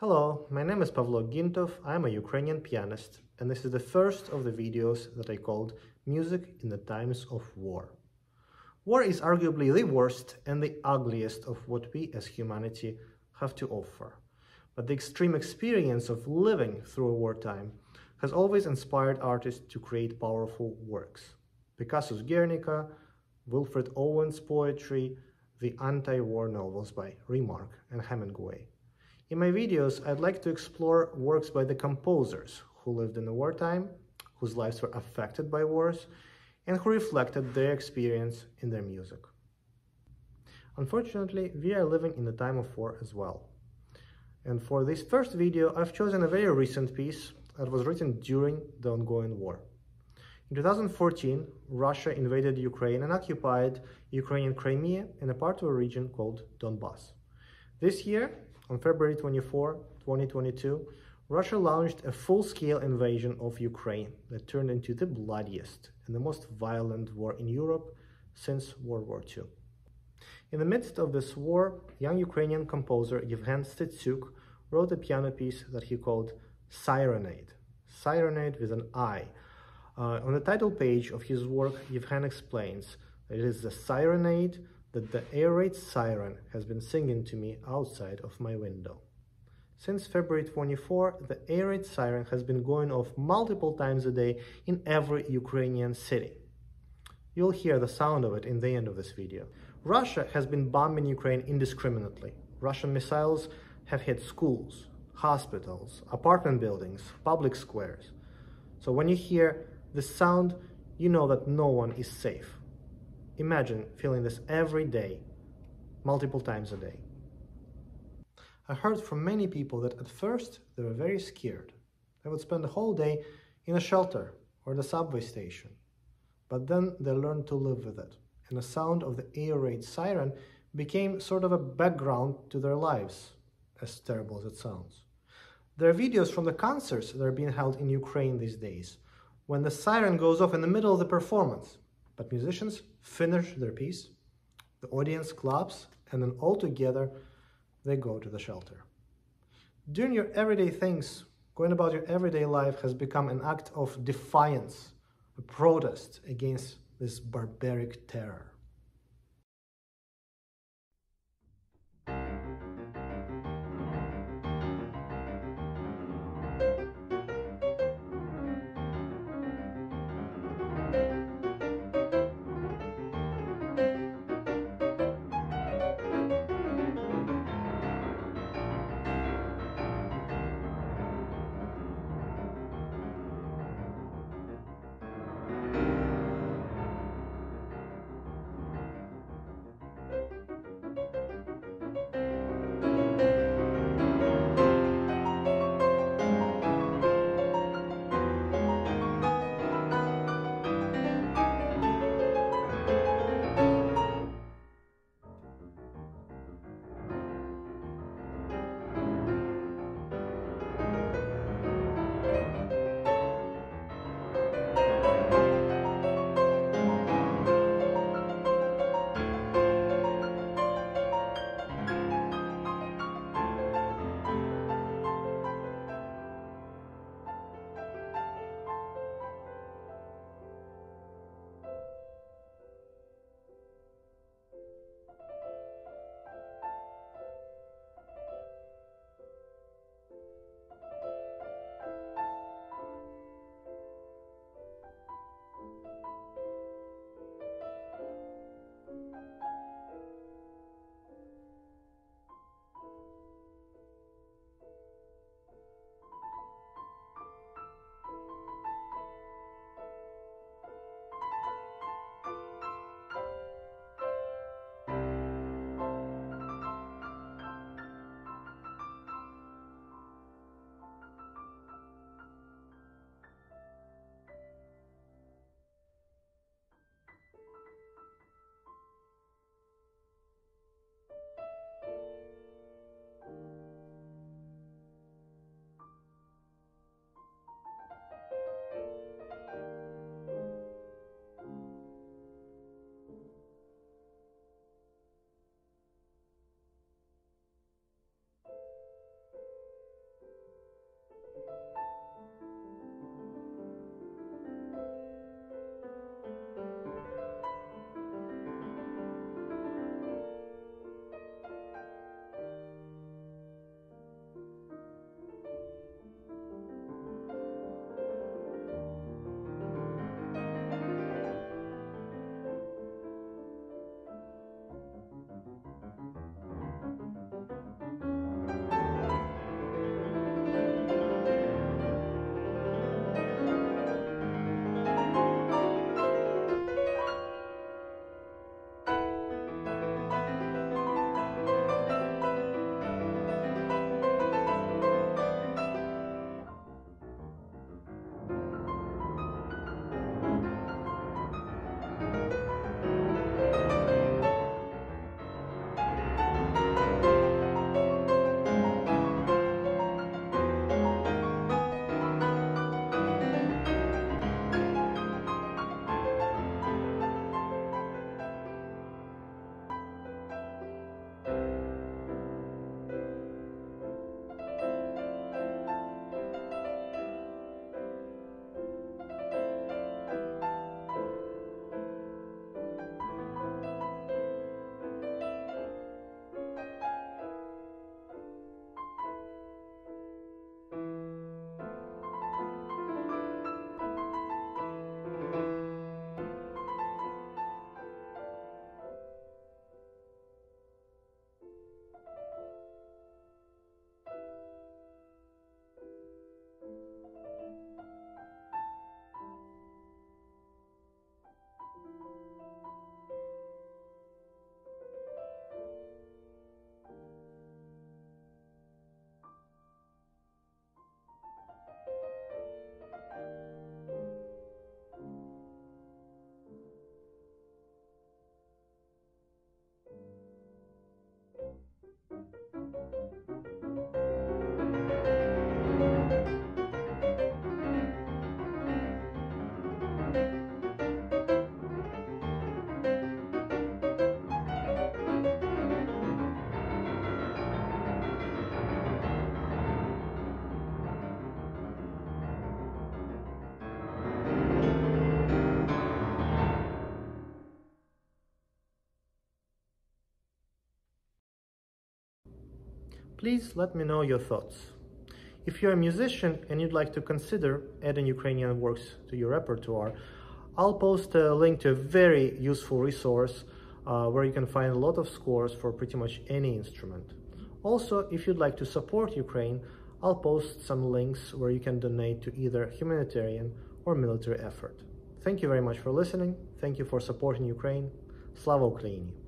Hello, my name is Pavlo Gintov, I'm a Ukrainian pianist, and this is the first of the videos that I called Music in the Times of War. War is arguably the worst and the ugliest of what we as humanity have to offer. But the extreme experience of living through a wartime has always inspired artists to create powerful works. Picasso's Guernica, Wilfred Owen's poetry, the anti-war novels by Remarque and Hemingway. In my videos, I'd like to explore works by the composers who lived in the wartime, whose lives were affected by wars, and who reflected their experience in their music. Unfortunately, we are living in a time of war as well. And for this first video, I've chosen a very recent piece that was written during the ongoing war. In 2014, Russia invaded Ukraine and occupied Ukrainian Crimea and a part of a region called Donbass. This year, on February 24, 2022, Russia launched a full-scale invasion of Ukraine that turned into the bloodiest and the most violent war in Europe since World War II. In the midst of this war, young Ukrainian composer Yevhen Stetsiuk wrote a piano piece that he called Sirenade, Sirenade with an I. Uh, on the title page of his work, Yevhen explains that it is the Sirenade that the air raid siren has been singing to me outside of my window. Since February 24, the air raid siren has been going off multiple times a day in every Ukrainian city. You'll hear the sound of it in the end of this video. Russia has been bombing Ukraine indiscriminately. Russian missiles have hit schools, hospitals, apartment buildings, public squares. So when you hear the sound, you know that no one is safe. Imagine feeling this every day, multiple times a day. I heard from many people that at first they were very scared. They would spend the whole day in a shelter or the subway station. But then they learned to live with it, and the sound of the air raid siren became sort of a background to their lives, as terrible as it sounds. There are videos from the concerts that are being held in Ukraine these days, when the siren goes off in the middle of the performance, but musicians finish their piece, the audience claps, and then all together they go to the shelter. Doing your everyday things, going about your everyday life has become an act of defiance, a protest against this barbaric terror. Please let me know your thoughts. If you're a musician and you'd like to consider adding Ukrainian works to your repertoire, I'll post a link to a very useful resource uh, where you can find a lot of scores for pretty much any instrument. Also, if you'd like to support Ukraine, I'll post some links where you can donate to either humanitarian or military effort. Thank you very much for listening. Thank you for supporting Ukraine. Slava Ukraini!